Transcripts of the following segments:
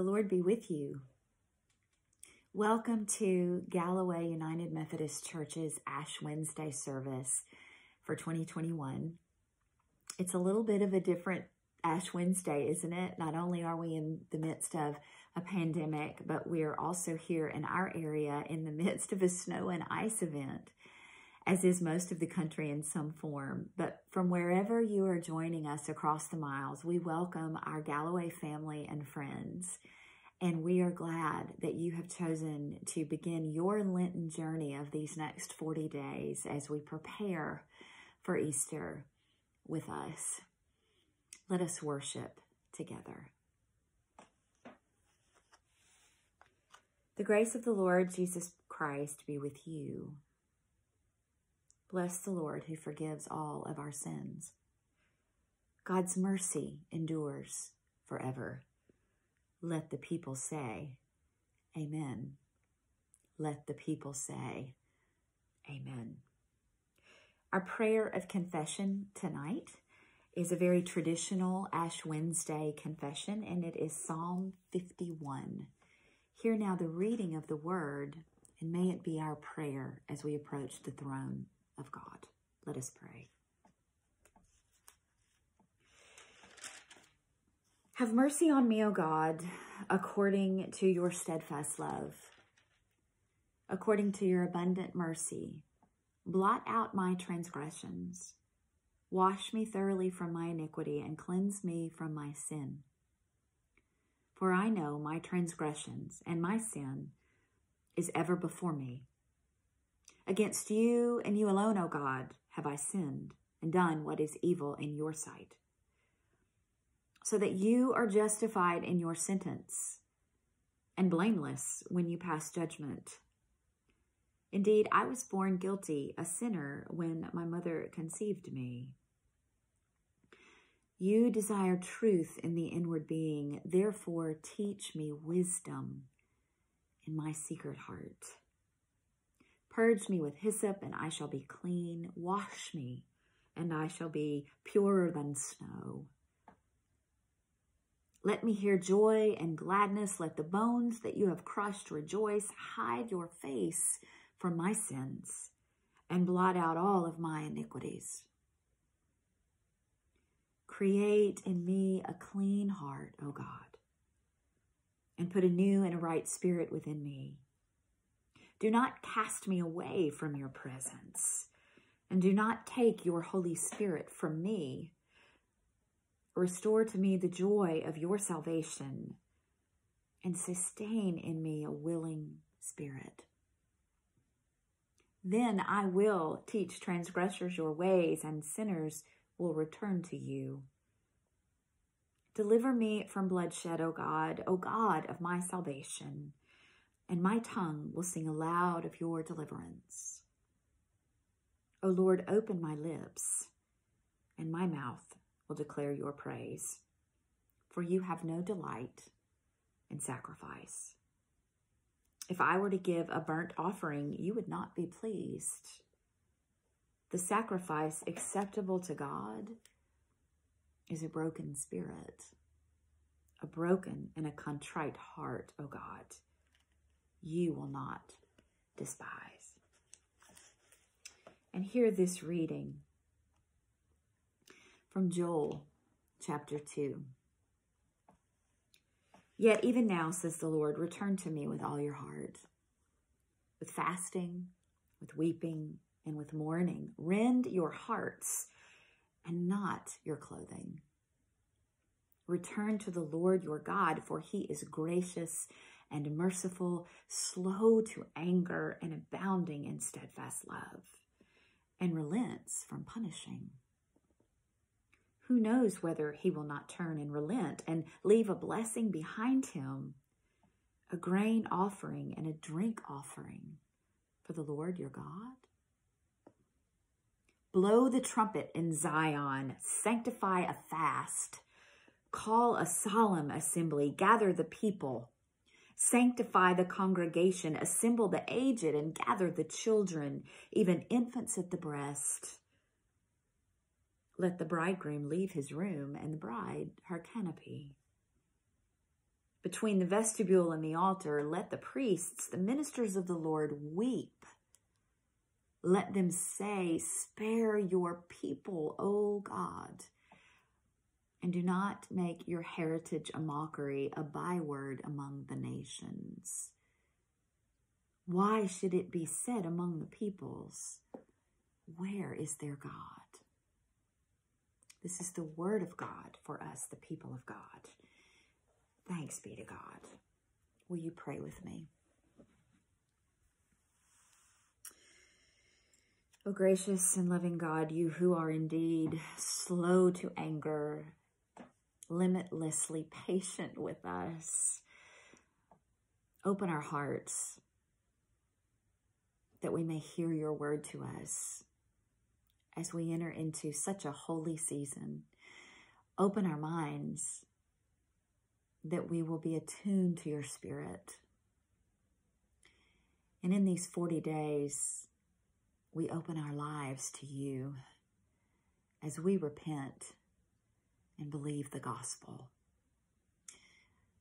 The Lord be with you. Welcome to Galloway United Methodist Church's Ash Wednesday service for 2021. It's a little bit of a different Ash Wednesday, isn't it? Not only are we in the midst of a pandemic, but we are also here in our area in the midst of a snow and ice event, as is most of the country in some form. But from wherever you are joining us across the miles, we welcome our Galloway family and friends. And we are glad that you have chosen to begin your Lenten journey of these next 40 days as we prepare for Easter with us. Let us worship together. The grace of the Lord Jesus Christ be with you. Bless the Lord who forgives all of our sins. God's mercy endures forever. Let the people say, Amen. Let the people say, Amen. Our prayer of confession tonight is a very traditional Ash Wednesday confession, and it is Psalm 51. Hear now the reading of the word, and may it be our prayer as we approach the throne of God. Let us pray. Have mercy on me, O God, according to your steadfast love. According to your abundant mercy, blot out my transgressions. Wash me thoroughly from my iniquity and cleanse me from my sin. For I know my transgressions and my sin is ever before me. Against you and you alone, O God, have I sinned and done what is evil in your sight so that you are justified in your sentence and blameless when you pass judgment. Indeed, I was born guilty, a sinner, when my mother conceived me. You desire truth in the inward being, therefore teach me wisdom in my secret heart. Purge me with hyssop, and I shall be clean. Wash me, and I shall be purer than snow. Let me hear joy and gladness. Let the bones that you have crushed rejoice. Hide your face from my sins and blot out all of my iniquities. Create in me a clean heart, O God, and put a new and a right spirit within me. Do not cast me away from your presence, and do not take your Holy Spirit from me. Restore to me the joy of your salvation and sustain in me a willing spirit. Then I will teach transgressors your ways, and sinners will return to you. Deliver me from bloodshed, O God, O God of my salvation, and my tongue will sing aloud of your deliverance. O Lord, open my lips, and my mouth will declare your praise, for you have no delight in sacrifice. If I were to give a burnt offering, you would not be pleased. The sacrifice acceptable to God is a broken spirit, a broken and a contrite heart, O God. You will not despise. And hear this reading from Joel chapter 2. Yet even now, says the Lord, return to me with all your heart, with fasting, with weeping, and with mourning. Rend your hearts and not your clothing. Return to the Lord your God, for he is gracious and merciful, slow to anger, and abounding in steadfast love, and relents from punishing who knows whether he will not turn and relent and leave a blessing behind him, a grain offering and a drink offering for the Lord your God? Blow the trumpet in Zion, sanctify a fast, call a solemn assembly, gather the people, sanctify the congregation, assemble the aged, and gather the children, even infants at the breast. Let the bridegroom leave his room and the bride her canopy. between the vestibule and the altar, let the priests, the ministers of the Lord, weep. Let them say, Spare your people, O God. And do not make your heritage a mockery, a byword among the nations. Why should it be said among the peoples, Where is their God? This is the word of God for us, the people of God. Thanks be to God. Will you pray with me? O oh, gracious and loving God, you who are indeed slow to anger, limitlessly patient with us, open our hearts that we may hear your word to us as we enter into such a holy season. Open our minds that we will be attuned to your spirit. And in these 40 days, we open our lives to you as we repent and believe the gospel.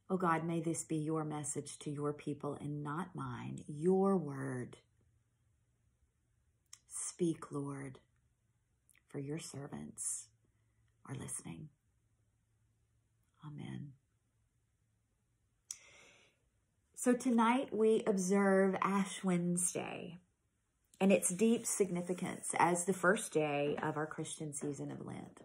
Oh God, may this be your message to your people and not mine, your word. Speak, Lord, for your servants are listening. Amen. So tonight we observe Ash Wednesday and its deep significance as the first day of our Christian season of Lent.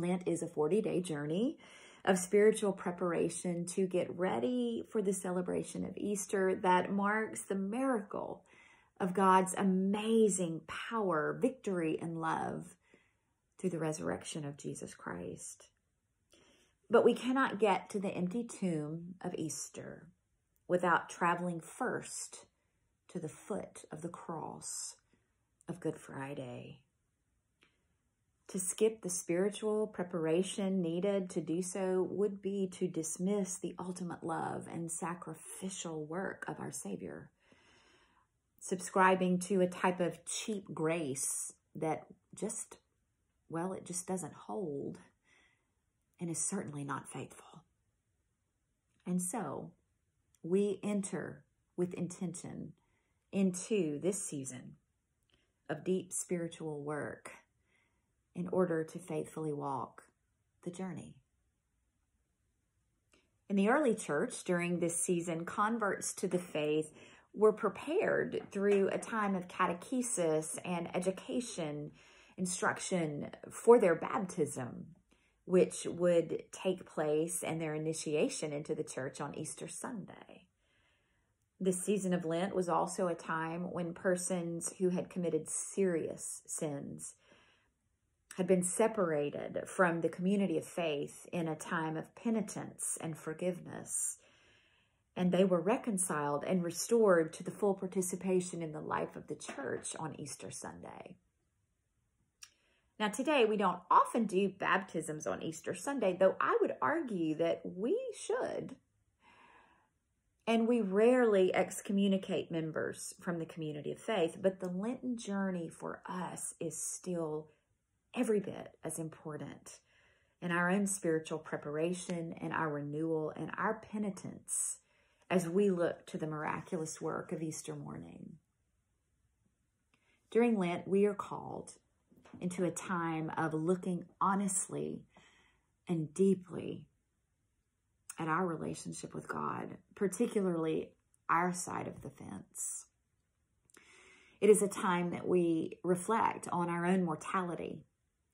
Lent is a 40 day journey of spiritual preparation to get ready for the celebration of Easter that marks the miracle of God's amazing power, victory, and love through the resurrection of Jesus Christ. But we cannot get to the empty tomb of Easter without traveling first to the foot of the cross of Good Friday. To skip the spiritual preparation needed to do so would be to dismiss the ultimate love and sacrificial work of our Savior. Subscribing to a type of cheap grace that just, well, it just doesn't hold and is certainly not faithful. And so we enter with intention into this season of deep spiritual work in order to faithfully walk the journey. In the early church during this season, converts to the faith were prepared through a time of catechesis and education, instruction for their baptism which would take place and their initiation into the church on Easter Sunday. This season of Lent was also a time when persons who had committed serious sins had been separated from the community of faith in a time of penitence and forgiveness. And they were reconciled and restored to the full participation in the life of the church on Easter Sunday. Now, today we don't often do baptisms on Easter Sunday, though I would argue that we should. And we rarely excommunicate members from the community of faith, but the Lenten journey for us is still every bit as important in our own spiritual preparation and our renewal and our penitence as we look to the miraculous work of Easter morning. During Lent, we are called into a time of looking honestly and deeply at our relationship with God, particularly our side of the fence. It is a time that we reflect on our own mortality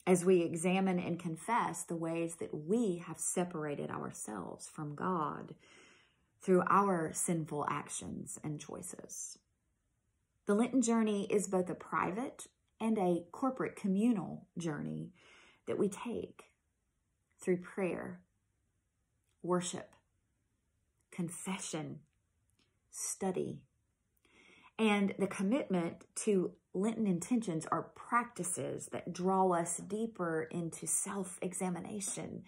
as we examine and confess the ways that we have separated ourselves from God through our sinful actions and choices. The Lenten journey is both a private and a corporate communal journey that we take through prayer, worship, confession, study, and the commitment to Lenten intentions are practices that draw us deeper into self examination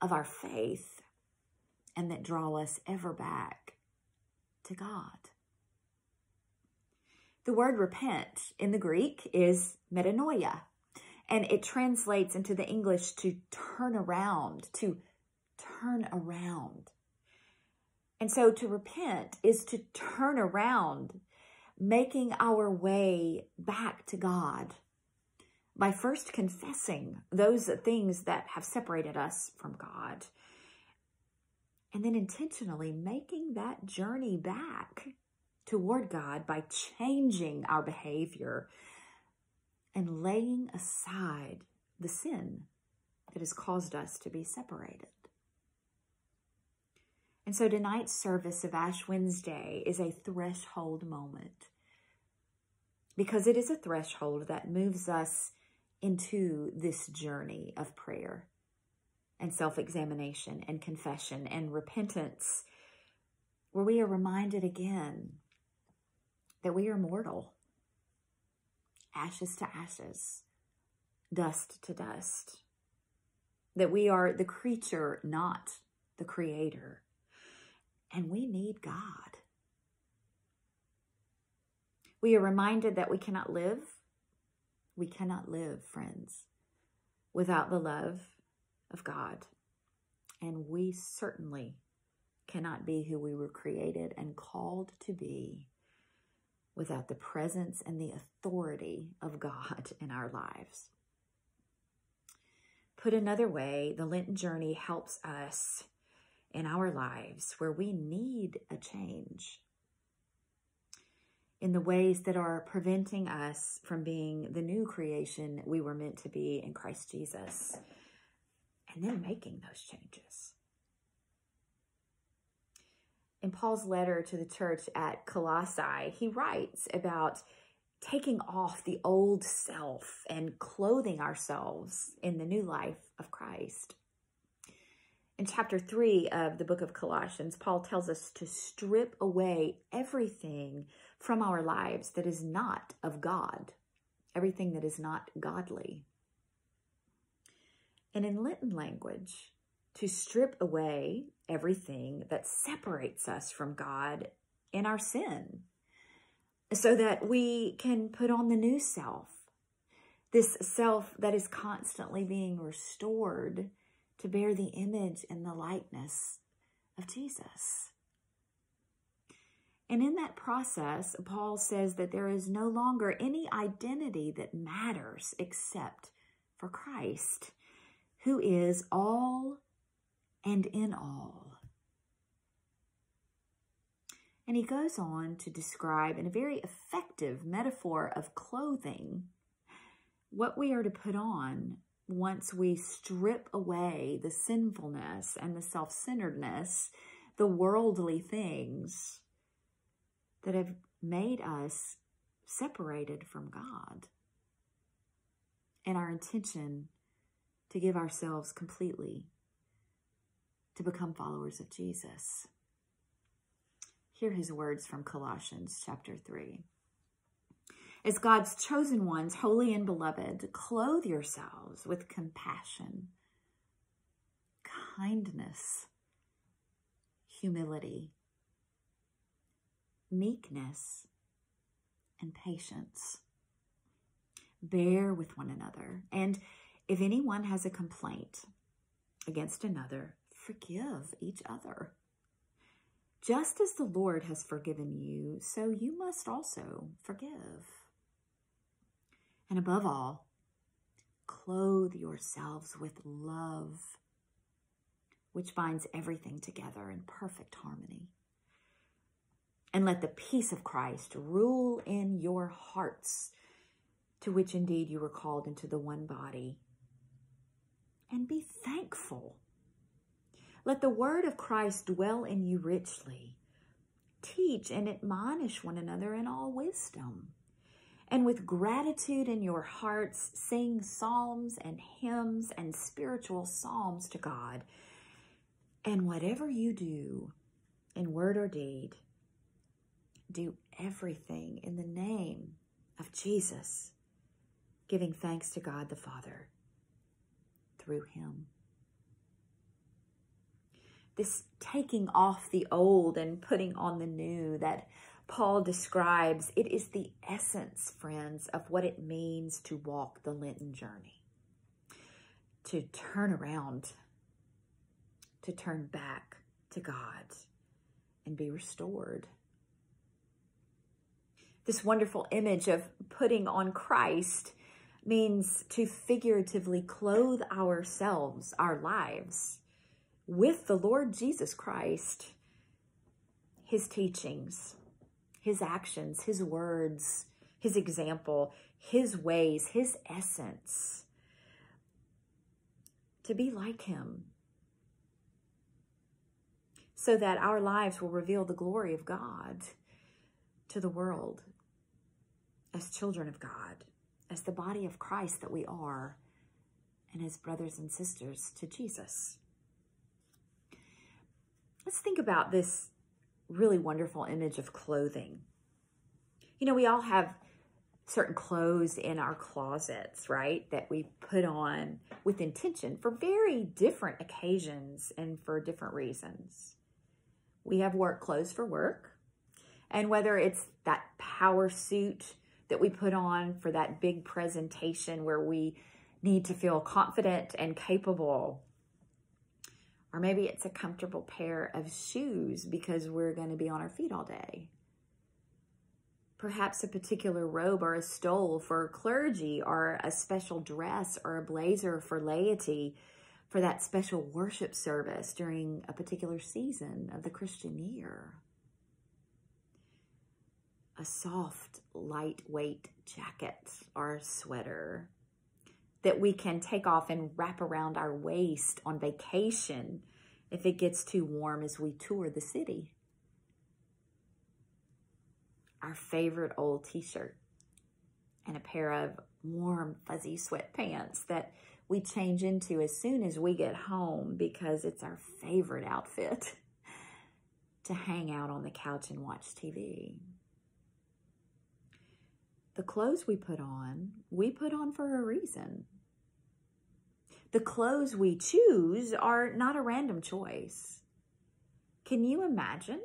of our faith and that draw us ever back to God. The word repent in the Greek is metanoia, and it translates into the English to turn around, to turn around And so to repent is to turn around, making our way back to God by first confessing those things that have separated us from God. And then intentionally making that journey back toward God by changing our behavior and laying aside the sin that has caused us to be separated. And so tonight's service of Ash Wednesday is a threshold moment because it is a threshold that moves us into this journey of prayer and self examination and confession and repentance, where we are reminded again that we are mortal, ashes to ashes, dust to dust, that we are the creature, not the creator, and we need God. We are reminded that we cannot live, we cannot live, friends, without the love of God. And we certainly cannot be who we were created and called to be without the presence and the authority of God in our lives. Put another way, the Lenten journey helps us in our lives where we need a change in the ways that are preventing us from being the new creation we were meant to be in Christ Jesus, and then making those changes. In Paul's letter to the church at Colossae, he writes about taking off the old self and clothing ourselves in the new life of Christ. In chapter 3 of the book of Colossians, Paul tells us to strip away everything from our lives that is not of God, everything that is not godly. And in Lenten language, to strip away everything that separates us from God in our sin so that we can put on the new self, this self that is constantly being restored to bear the image and the likeness of Jesus. And in that process, Paul says that there is no longer any identity that matters except for Christ, who is all and in all. And he goes on to describe in a very effective metaphor of clothing what we are to put on once we strip away the sinfulness and the self centeredness, the worldly things that have made us separated from God. And our intention to give ourselves completely to become followers of Jesus. Hear his words from Colossians chapter 3. As God's chosen ones, holy and beloved, clothe yourselves with compassion, kindness, humility, meekness, and patience. Bear with one another. And if anyone has a complaint against another, forgive each other. Just as the Lord has forgiven you, so you must also forgive. And above all, clothe yourselves with love, which binds everything together in perfect harmony. And let the peace of Christ rule in your hearts, to which indeed you were called into the one body. And be thankful. Let the word of Christ dwell in you richly. Teach and admonish one another in all wisdom. And with gratitude in your hearts, sing psalms and hymns and spiritual psalms to God. And whatever you do, in word or deed, do everything in the name of Jesus, giving thanks to God the Father through him this taking off the old and putting on the new that Paul describes, it is the essence, friends, of what it means to walk the Lenten journey. To turn around, to turn back to God, and be restored. This wonderful image of putting on Christ means to figuratively clothe ourselves, our lives, with the Lord Jesus Christ, his teachings, his actions, his words, his example, his ways, his essence, to be like him, so that our lives will reveal the glory of God to the world as children of God, as the body of Christ that we are, and as brothers and sisters to Jesus. Let's think about this really wonderful image of clothing. You know, we all have certain clothes in our closets, right, that we put on with intention for very different occasions and for different reasons. We have work clothes for work. And whether it's that power suit that we put on for that big presentation where we need to feel confident and capable, or maybe it's a comfortable pair of shoes because we're going to be on our feet all day perhaps a particular robe or a stole for clergy or a special dress or a blazer for laity for that special worship service during a particular season of the Christian year. A soft, lightweight jacket or sweater that we can take off and wrap around our waist on vacation if it gets too warm as we tour the city our favorite old t-shirt and a pair of warm fuzzy sweatpants that we change into as soon as we get home because it's our favorite outfit to hang out on the couch and watch TV. The clothes we put on, we put on for a reason. The clothes we choose are not a random choice. Can you imagine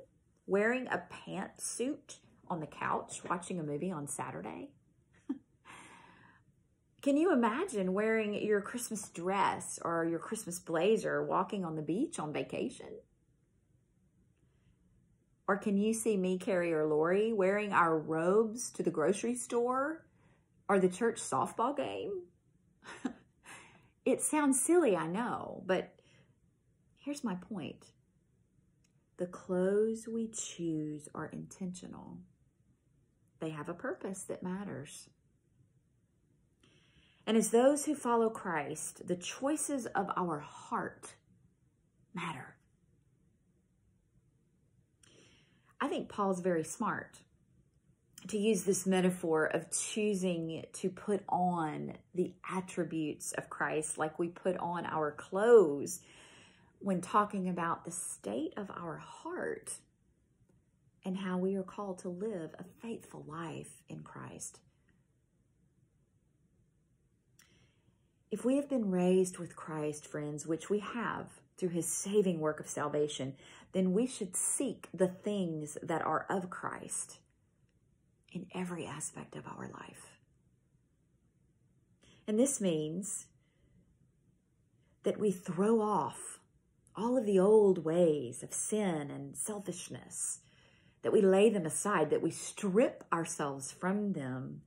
wearing a pantsuit on the couch watching a movie on Saturday? Can you imagine wearing your Christmas dress or your Christmas blazer walking on the beach on vacation? Or can you see me, Carrie, or Lori wearing our robes to the grocery store or the church softball game? it sounds silly, I know, but here's my point. The clothes we choose are intentional. They have a purpose that matters. And as those who follow Christ, the choices of our heart matter. I think Paul's very smart to use this metaphor of choosing to put on the attributes of Christ like we put on our clothes when talking about the state of our heart and how we are called to live a faithful life in Christ. If we have been raised with Christ, friends, which we have through his saving work of salvation, then we should seek the things that are of Christ in every aspect of our life. And this means that we throw off all of the old ways of sin and selfishness that we lay them aside, that we strip ourselves from them,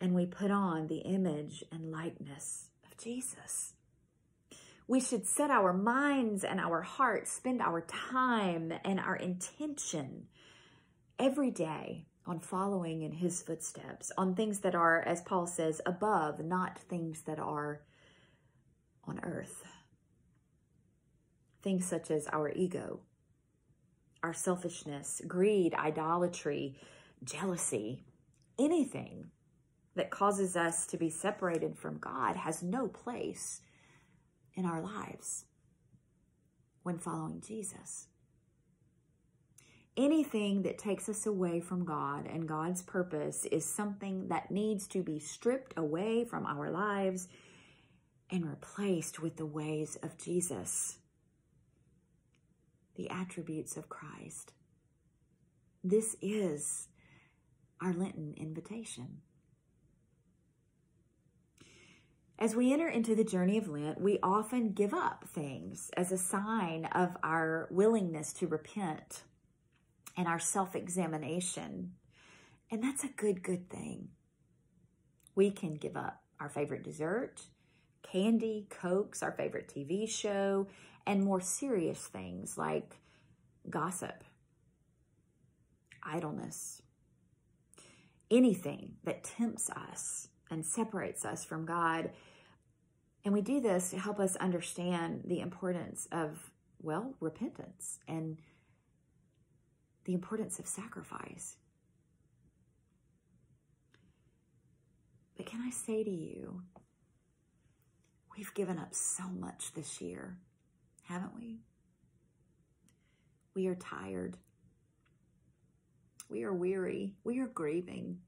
and we put on the image and likeness of Jesus. We should set our minds and our hearts, spend our time and our intention every day on following in his footsteps, on things that are, as Paul says, above, not things that are on earth. Things such as our ego, our selfishness, greed, idolatry, jealousy, anything that causes us to be separated from God has no place in our lives when following Jesus. Anything that takes us away from God and God's purpose is something that needs to be stripped away from our lives and replaced with the ways of Jesus the attributes of Christ. This is our Lenten invitation. As we enter into the journey of Lent, we often give up things as a sign of our willingness to repent and our self examination. And that's a good, good thing. We can give up our favorite dessert, candy, Cokes, our favorite TV show, and more serious things like gossip, idleness, anything that tempts us and separates us from God. And we do this to help us understand the importance of, well, repentance and the importance of sacrifice. But can I say to you, we've given up so much this year, haven't we? We are tired. We are weary. We are grieving.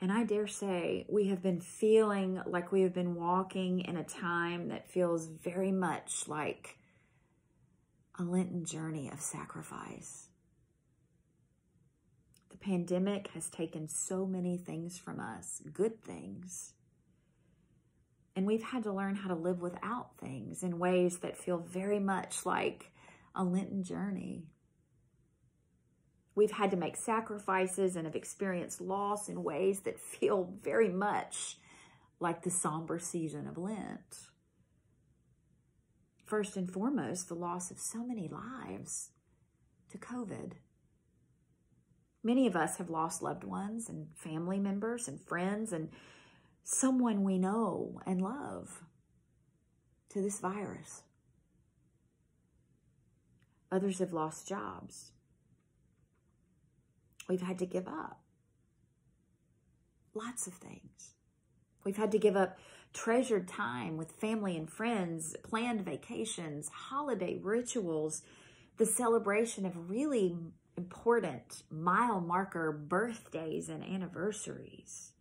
And I dare say we have been feeling like we have been walking in a time that feels very much like a Lenten journey of sacrifice. The pandemic has taken so many things from us, good things. And we've had to learn how to live without things in ways that feel very much like a Lenten journey. We've had to make sacrifices and have experienced loss in ways that feel very much like the somber season of Lent. First and foremost, the loss of so many lives to COVID. Many of us have lost loved ones and family members and friends and someone we know and love to this virus. Others have lost jobs We've had to give up lots of things. We've had to give up treasured time with family and friends, planned vacations, holiday rituals, the celebration of really important mile marker birthdays and anniversaries.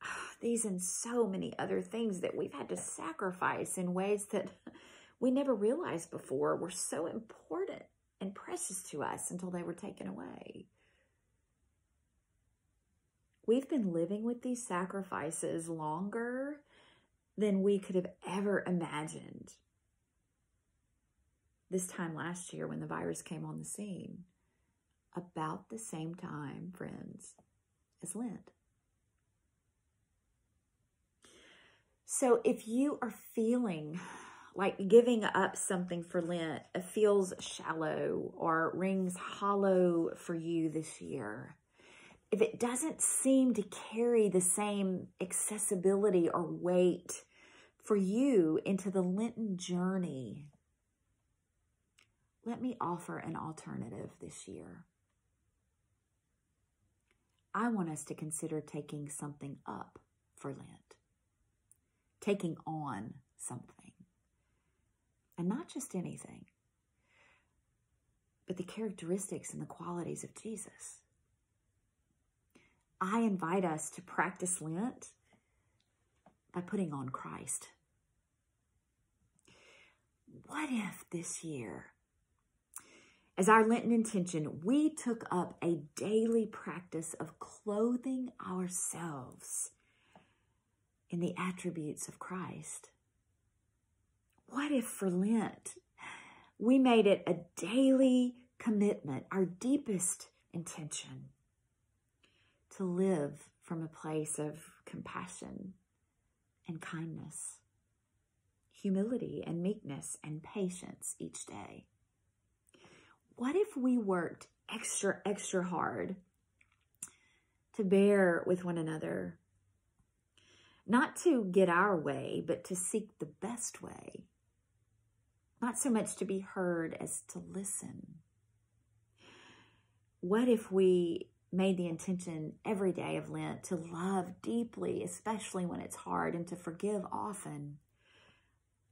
These and so many other things that we've had to sacrifice in ways that we never realized before were so important and precious to us until they were taken away. We've been living with these sacrifices longer than we could have ever imagined. This time last year, when the virus came on the scene, about the same time, friends, as Lent. So if you are feeling like giving up something for Lent feels shallow or rings hollow for you this year, if it doesn't seem to carry the same accessibility or weight for you into the Lenten journey, let me offer an alternative this year. I want us to consider taking something up for Lent, taking on something. And not just anything, but the characteristics and the qualities of Jesus. I invite us to practice Lent by putting on Christ. What if this year, as our Lenten intention, we took up a daily practice of clothing ourselves in the attributes of Christ? What if for Lent we made it a daily commitment, our deepest intention to live from a place of compassion and kindness, humility and meekness and patience each day? What if we worked extra, extra hard to bear with one another? Not to get our way, but to seek the best way not so much to be heard as to listen. What if we made the intention every day of Lent to love deeply, especially when it's hard, and to forgive often?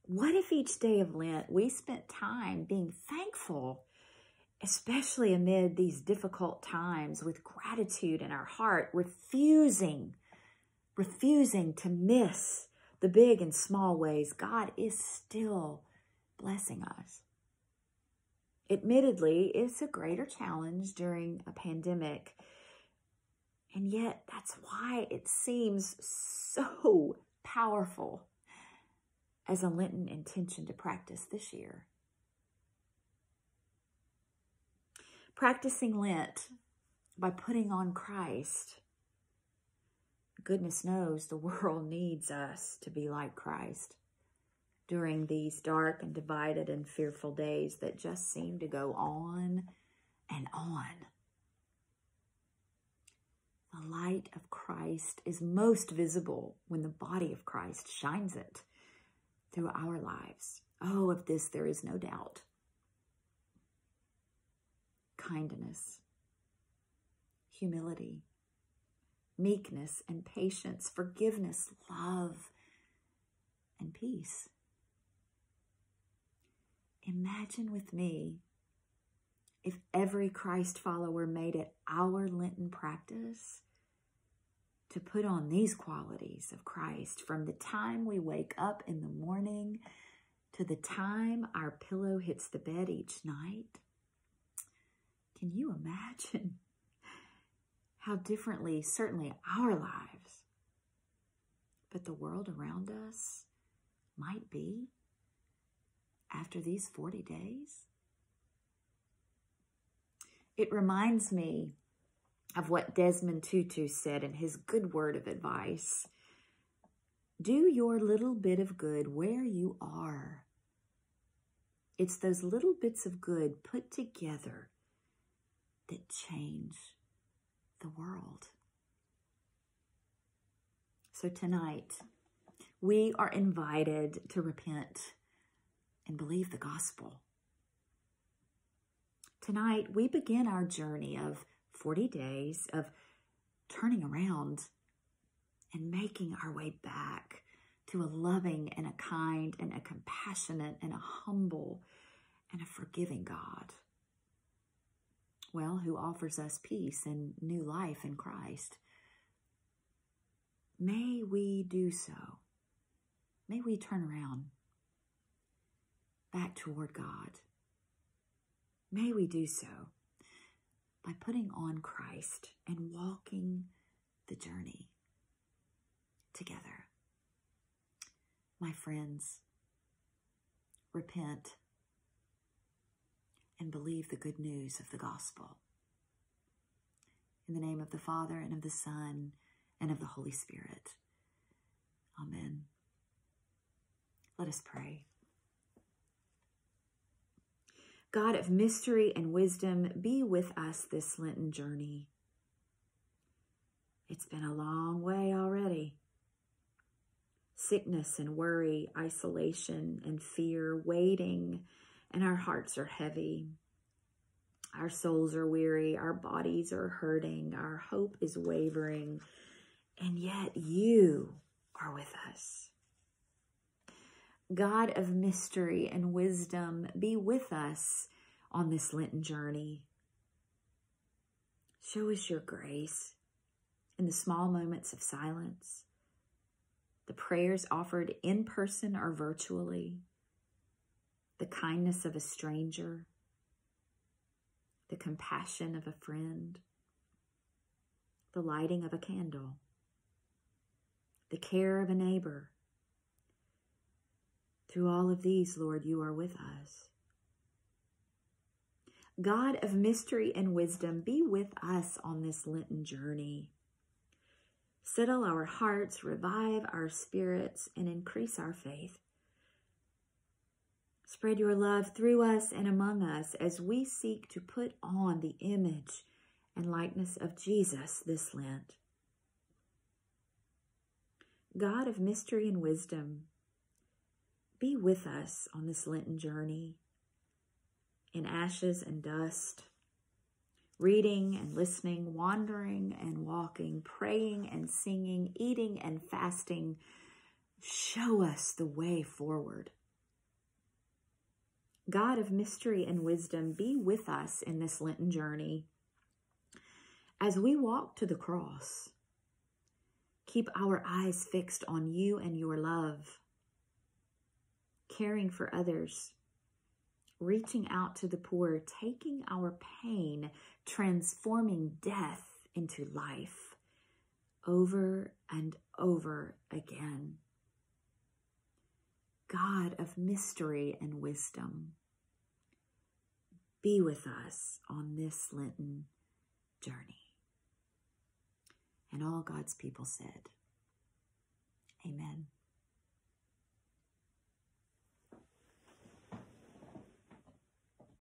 What if each day of Lent we spent time being thankful, especially amid these difficult times, with gratitude in our heart, refusing, refusing to miss the big and small ways God is still blessing us. Admittedly, it's a greater challenge during a pandemic. And yet, that's why it seems so powerful as a Lenten intention to practice this year. practicing Lent by putting on Christ. Goodness knows the world needs us to be like Christ during these dark and divided and fearful days that just seem to go on and on. The light of Christ is most visible when the body of Christ shines it through our lives. Oh, of this there is no doubt. Kindness, humility, meekness and patience, forgiveness, love, and peace. Imagine with me if every Christ follower made it our Lenten practice to put on these qualities of Christ from the time we wake up in the morning to the time our pillow hits the bed each night. Can you imagine how differently, certainly our lives, but the world around us might be after these 40 days? It reminds me of what Desmond Tutu said in his good word of advice. Do your little bit of good where you are. It's those little bits of good put together that change the world. So tonight, we are invited to repent and believe the gospel. Tonight, we begin our journey of 40 days of turning around and making our way back to a loving and a kind and a compassionate and a humble and a forgiving God. Well, who offers us peace and new life in Christ. May we do so. May we turn around back toward God. May we do so by putting on Christ and walking the journey together. My friends, repent and believe the good news of the gospel. In the name of the Father, and of the Son, and of the Holy Spirit. Amen. Let us pray. God of mystery and wisdom, be with us this Lenten journey. It's been a long way already. Sickness and worry, isolation and fear, waiting, and our hearts are heavy. Our souls are weary, our bodies are hurting, our hope is wavering, and yet you are with us. God of mystery and wisdom, be with us on this Lenten journey. Show us your grace in the small moments of silence, the prayers offered in person or virtually, the kindness of a stranger, the compassion of a friend, the lighting of a candle, the care of a neighbor, through all of these, Lord, you are with us. God of mystery and wisdom, be with us on this Lenten journey. Settle our hearts, revive our spirits, and increase our faith. Spread your love through us and among us as we seek to put on the image and likeness of Jesus this Lent. God of mystery and wisdom, be with us on this Lenten journey in ashes and dust, reading and listening, wandering and walking, praying and singing, eating and fasting. Show us the way forward. God of mystery and wisdom, be with us in this Lenten journey. As we walk to the cross, keep our eyes fixed on you and your love caring for others, reaching out to the poor, taking our pain, transforming death into life over and over again. God of mystery and wisdom, be with us on this Lenten journey. And all God's people said, Amen.